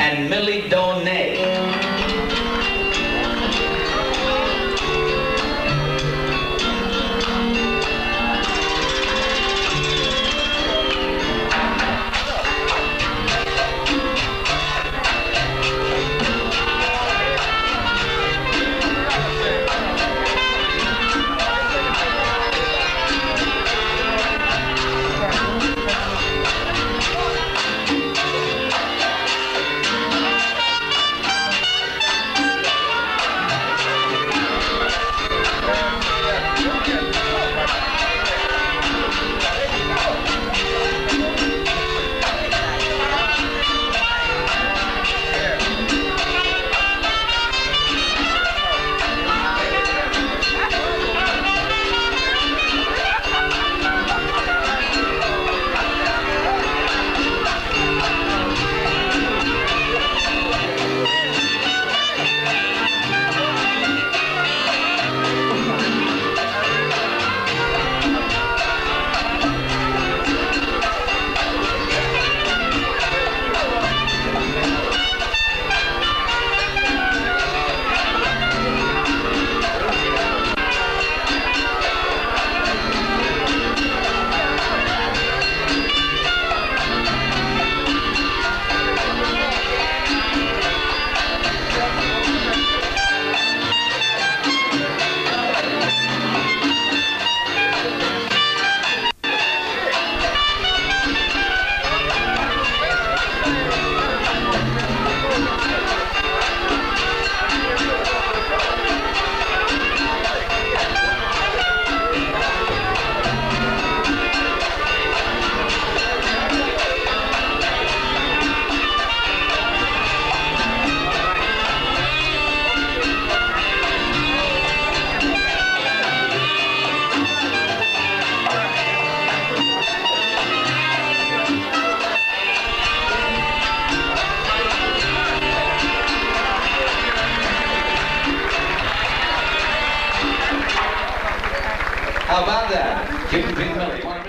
and Millie Donay. That? Give Big Millie.